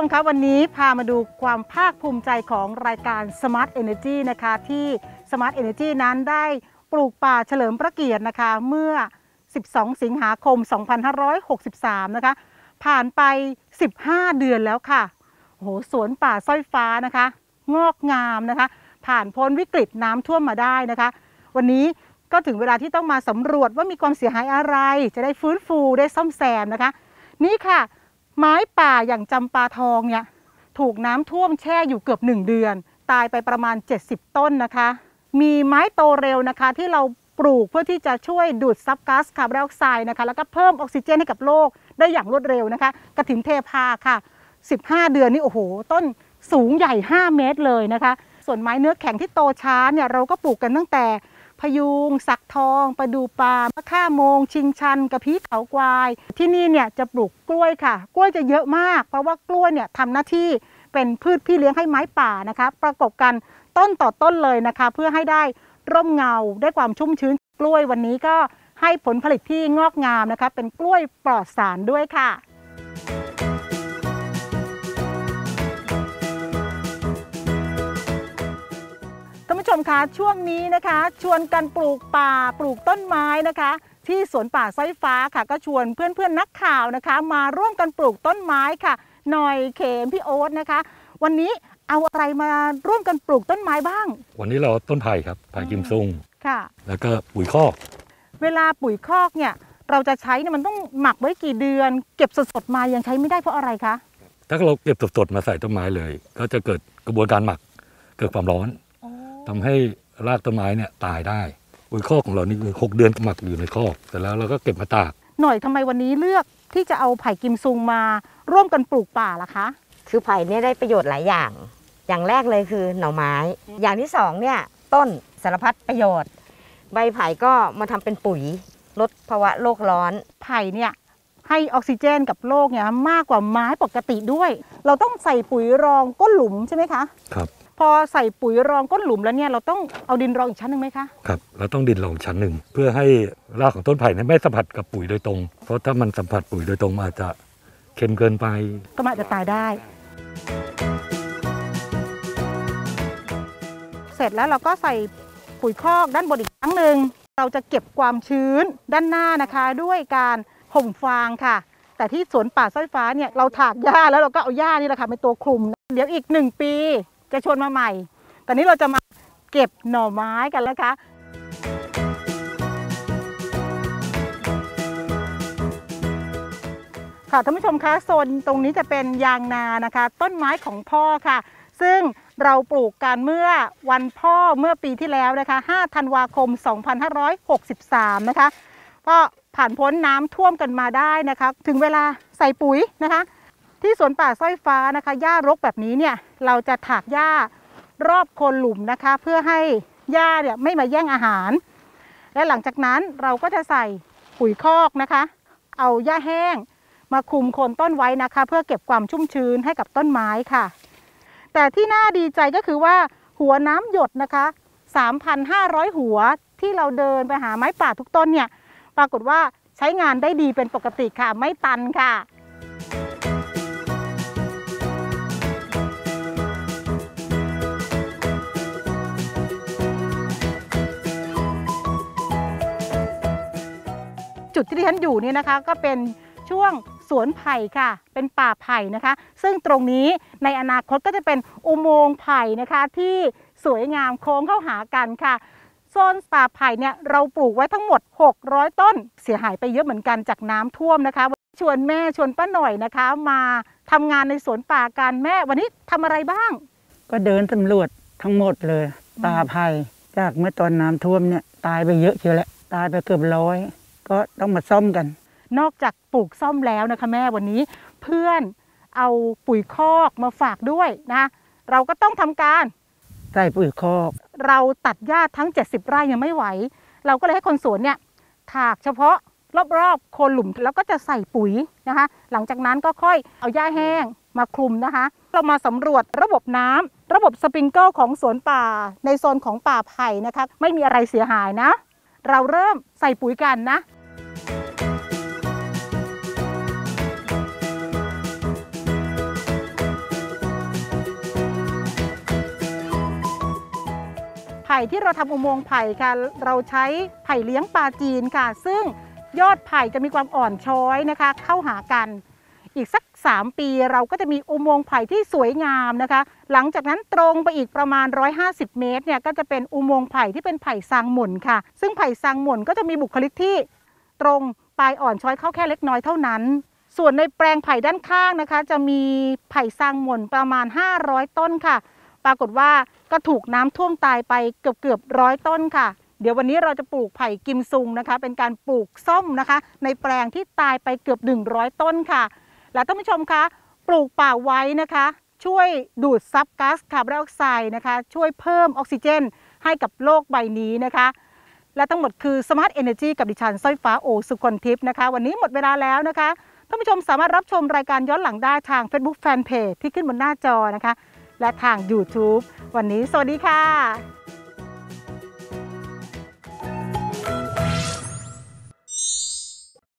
ชมครับวันนี้พามาดูความภาคภูมิใจของรายการ Smart Energy นะคะที่ Smart Energy นั้นได้ปลูกป่าเฉลิมพระเกียรตินะคะเมื่อ 12 สิงหาคม 2563 นะคะ ผ่านไป 15 เดือนแล้วค่ะโอ้โหสวนป่าสร้อยฟ้านะคะ งอกงามนะคะ ผ่านพ้นวิกฤตน้ำท่วมมาได้นะคะ วันนี้ก็ถึงเวลาที่ต้องมาสำรวจว่ามีความเสียหายอะไร จะได้ฟื้นฟูได้ซ่อมแซมนะคะ นี่ค่ะ ไม้ป่าอย่างจำปาทองเนี่ยถูกน้ำท่วมแช่อยู่เกือบ 1 เดือน ตายไปประมาณ 70 ต้นนะคะ มีไม้โตเร็วนะคะ ที่เราปลูกเพื่อที่จะช่วยดูดซับก๊าซคาร์บอนไดออกไซด์นะคะ แล้วก็เพิ่มออกซิเจนให้กับโลกได้อย่างรวดเร็วนะคะกระถิ่นเทพาค่ะ 15 เดือนนี่โอ้โห ต้นสูงใหญ่ 5 เมตรเลยนะคะ ส่วนไม้เนื้อแข็งที่โตช้าเนี่ยเราก็ปลูกกันตั้งแต่ พยุง สักทองประดูปลามะข่าโมง ชิงชันกระพี้เขาควาย ที่นี่เนี่ยจะปลูกกล้วยค่ะ กล้วยจะเยอะมาก เพราะว่ากล้วยเนี่ยทำหน้าที่เป็นพืชพี่เลี้ยงให้ไม้ป่านะคะ ประกบกันต้นต่อต้นเลยนะคะ เพื่อให้ได้ร่มเงาได้ความชุ่มชื้นกล้วยวันนี้ก็ให้ผลผลิตที่งอกงามนะคะ เป็นกล้วยปลอดสารด้วยค่ะ มคะช่วงนี้นะคะ ชวนกันปลูกป่าปลูกต้นไม้นะคะ ที่สวนป่าสร้อยฟ้าค่ะ ก็ชวนเพื่อนๆนักข่าวนะคะ มาร่วมกันปลูกต้นไม้ค่ะหน่อยเขมพี่โอ๊ตนะคะ วันนี้เอาอะไรมาร่วมกันปลูกต้นไม้บ้าง วันนี้เราต้นไผ่ครับไผ่กิมซุงค่ะ แล้วก็ปุ๋ยคอก เวลาปุ๋ยคอกเนี่ยเราจะใช้เนี่ยมันต้องหมักไว้กี่เดือน เก็บสดๆมายังใช้ไม่ได้เพราะอะไรคะถ้าเราเก็บสดๆมาใส่ต้นไม้เลย ก็จะเกิดกระบวนการหมักเกิดความร้อน ทำให้รากต้นไม้เนี่ยตายได้ปุ๋ยคอกของเรานี่คือหกเดือนหมักอยู่ในคอกแต่แล้วเราก็เก็บมาตาก หน่อยทำไมวันนี้เลือกที่จะเอาไผ่กิมซุงมาร่วมกันปลูกป่าล่ะคะ คือไผ่เนี่ยได้ประโยชน์หลายอย่าง อย่างแรกเลยคือหน่อไม้ อย่างที่สองเนี่ยต้นสารพัดประโยชน์ ใบไผ่ก็มาทำเป็นปุ๋ยลดภาวะโลกร้อน ไผ่เนี่ยให้ออกซิเจนกับโลกเนี่ยมากกว่าไม้ปกติด้วย เราต้องใส่ปุ๋ยรองก้นหลุมใช่ไหมคะ ครับ พอใส่ปุ๋ยรองก้นหลุมแล้วเนี่ยเราต้องเอาดินรองอีกชั้นหนึ่งไหมคะครับเราต้องดินรองชั้นหนึ่งเพื่อให้รากของต้นไผ่เนี่ยไม่สัมผัสกับปุ๋ยโดยตรง เพราะถ้ามันสัมผัสปุ๋ยโดยตรงมันอาจจะเค็มเกินไป ก็มันอาจจะตายได้ เสร็จแล้วเราก็ใส่ปุ๋ยคอกด้านบนอีกครั้งหนึ่งเราจะเก็บความชื้นด้านหน้านะคะ ด้วยการห่มฟางค่ะ แต่ที่สวนป่าสร้อยฟ้าเนี่ยเราถากหญ้าแล้วเราก็เอาหญ้านี่แหละค่ะเป็นตัวคลุมเดี๋ยวอีกหนึ่งปี จะชวนมาใหม่ ตอนนี้เราจะมาเก็บหน่อไม้กันแล้วคะค่ะท่านผู้ชมคะโซนตรงนี้จะเป็นยางนานะคะ ต้นไม้ของพ่อค่ะ ซึ่งเราปลูกกันเมื่อวันพ่อเมื่อปีที่แล้วนะคะ 5 ธันวาคม 2563 นะคะ ก็ผ่านพ้นน้ำท่วมกันมาได้นะคะ ถึงเวลาใส่ปุ๋ยนะคะ ที่สวนป่าสร้อยฟ้านะคะหญ้ารกแบบนี้เนี่ยเราจะถากหญ้ารอบโคนหลุมนะคะ เพื่อให้หญ้าเนี่ยไม่มาแย่งอาหาร และหลังจากนั้นเราก็จะใส่ปุ๋ยคอกนะคะ เอาหญ้าแห้งมาคลุมโคนต้นไว้นะคะ เพื่อเก็บความชุ่มชื้นให้กับต้นไม้ค่ะ แต่ที่น่าดีใจก็คือว่าหัวน้ำหยดนะคะ 3,500 หัวที่เราเดินไปหาไม้ป่าทุกต้นเนี่ยปรากฏว่าใช้งานได้ดีเป็นปกติค่ะ ไม่ตันค่ะ จุดที่ดิฉันอยู่นี่นะคะ ก็เป็นช่วงสวนไผ่ค่ะ เป็นป่าไผ่นะคะ ซึ่งตรงนี้ในอนาคตก็จะเป็นอุโมงค์ไผ่นะคะ ที่สวยงามโค้งเข้าหากันค่ะโซนป่าไผ่เนี่ยเราปลูกไว้ทั้งหมด 600 ต้น เสียหายไปเยอะเหมือนกันจากน้ำท่วมนะคะ ชวนแม่ชวนป้าหน่อยนะคะ มาทำงานในสวนป่ากันแม่วันนี้ทำอะไรบ้าง ก็เดินสำรวจทั้งหมดเลยป่าไผ่จากเมื่อตอนน้ำท่วมเนี่ยตายไปเยอะเชียวแหละตายไปเกือบร้อย ก็ต้องมาซ่อมกัน นอกจากปลูกซ่อมแล้วนะคะแม่วันนี้เพื่อนเอาปุ๋ยคอกมาฝากด้วยนะเราก็ต้องทำการใส่ปุ๋ยคอก เราตัดหญ้าทั้ง 70 ไร่ยังไม่ไหว เราก็เลยให้คนสวนเนี่ยถากเฉพาะรอบๆโคนหลุมแล้วก็จะใส่ปุ๋ยนะคะ หลังจากนั้นก็ค่อยเอาหญ้าแห้งมาคลุมนะคะ เรามาสำรวจระบบน้ำระบบสปริงเกิลของสวนป่าในโซนของป่าไผ่นะคะ ไม่มีอะไรเสียหายนะ เราเริ่มใส่ปุ๋ยกันนะ ไผ่ที่เราทำอุโมงค์ไผ่ค่ะ เราใช้ไผ่เลี้ยงปลาจีนค่ะ ซึ่งยอดไผ่จะมีความอ่อนช้อยนะคะ เข้าหากัน อีกสัก 3 ปีเราก็จะมีอุโมงค์ไผ่ที่สวยงามนะคะ หลังจากนั้นตรงไปอีกประมาณ 150 เมตรเนี่ยก็จะเป็นอุโมงค์ไผ่ที่เป็นไผ่ซางหม่นค่ะ ซึ่งไผ่ซางหม่นก็จะมีบุคลิกที่ตรงปลายอ่อนช้อยเข้าแค่เล็กน้อยเท่านั้น ส่วนในแปลงไผ่ด้านข้างนะคะ จะมีไผ่ซางหม่นประมาณ 500 ต้นค่ะ ปรากฏว่าก็ถูกน้ำท่วมตายไปเกือบเกือบร้อยต้นค่ะ เดี๋ยววันนี้เราจะปลูกไผ่กิมซุงนะคะ เป็นการปลูกส้มนะคะ ในแปลงที่ตายไปเกือบ 100 ต้นค่ะ และท่านผู้ชมคะปลูกป่าไว้นะคะ ช่วยดูดซับก๊าซคาร์บอนไดออกไซด์นะคะ ช่วยเพิ่มออกซิเจน ให้กับโลกใบนี้นะคะและทั้งหมดคือ Smart Energy กับดิฉันสร้อยฟ้าโอสุคนทิพย์นะคะ วันนี้หมดเวลาแล้วนะคะท่านผู้ชมสามารถรับชมรายการย้อนหลังได้ทาง Facebook Fanpage ที่ขึ้นบนหน้าจอนะคะ และทาง YouTube วันนี้สวัสดีค่ะ